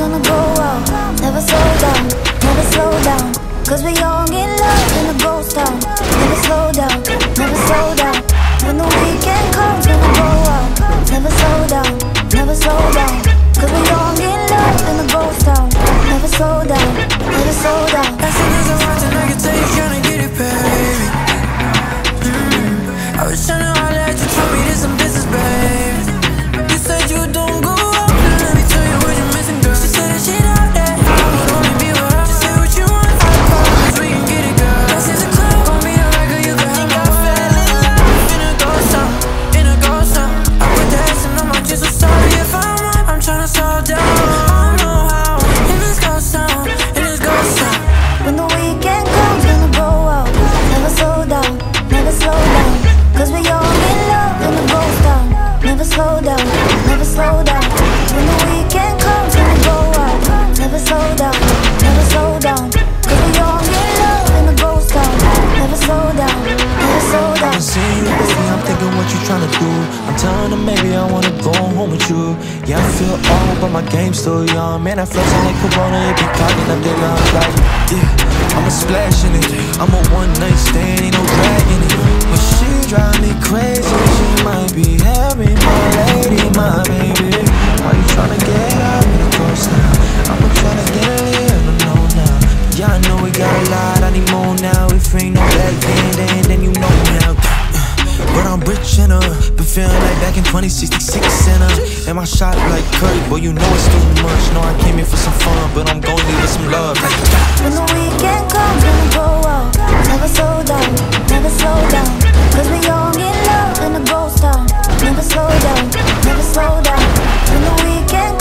gonna go out. Never slow down, never slow down. Cause we all get lost in the ghost town. Never slow down, never slow down. When the weekend comes, gonna go out. Never slow down, never slow down. Cause we all what you tryna do. I'm telling her maybe I wanna go home with you. Yeah, I feel old, but my game's still young. Man, I flexing like Corona, it be clogging up lungs. Like, yeah, I'm a splash in it. I'm a one night stand, ain't no dragging it. But she drive me crazy. She might be having my lady, my baby. winner. Been feeling like back in 2066 center. And my shot like Curry, boy, you know it's too much. No, I came here for some fun, but I'm gon' leave with some love. When the weekend comes, gonna go out. Never slow down, never slow down. Cause we all need love in a ghost town. Never slow down, never slow down. When the weekend